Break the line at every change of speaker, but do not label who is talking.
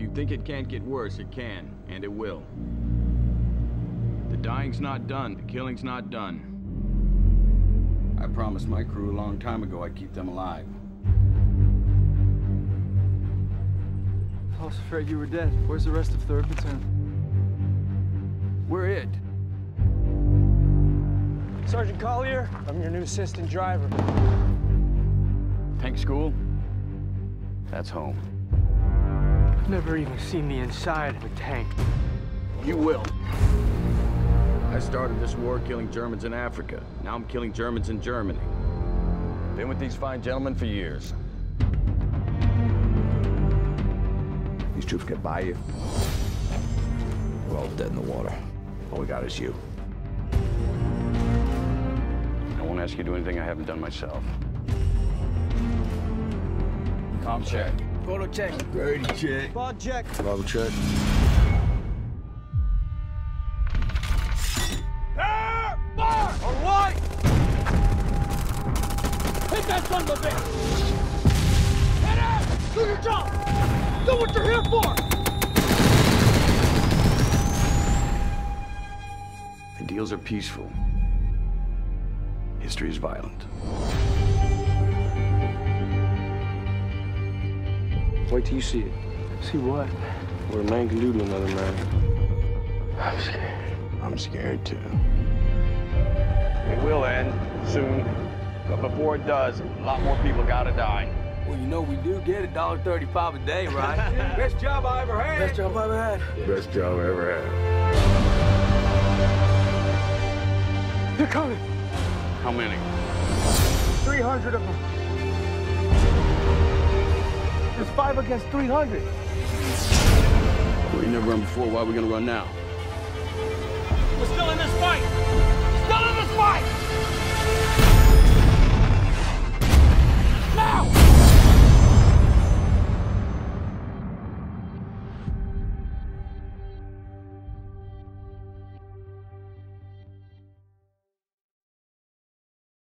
you think it can't get worse, it can, and it will. The dying's not done, the killing's not done. I promised my crew a long time ago I'd keep them alive.
I was afraid you were dead. Where's the rest of 3rd Platoon?
We're it.
Sergeant Collier, I'm your new assistant driver.
Tank school? That's home.
I've never even seen the inside of a tank.
You will. I started this war killing Germans in Africa. Now I'm killing Germans in Germany. Been with these fine gentlemen for years.
These troops get by you. We're all dead in the water. All we got is you.
I won't ask you to do anything I haven't done myself. Com check.
Photo check.
Brady check.
Ball check.
Bravo check.
All right! Hit that son of a bitch! Head out! Do your job! Do what you're here for!
Ideals are peaceful. History is violent.
Wait till you see it.
See what?
What a man can do to another man.
I'm scared.
I'm scared too.
It will end soon. But before it does, a lot more people gotta die.
Well, you know we do get a dollar thirty-five a day, right? Best job I ever had.
Best job I ever had.
Best job I ever had.
They're coming.
How many?
300 of them. There's five against 300.
We never run before. Why are we gonna run now?